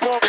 Boom, boom.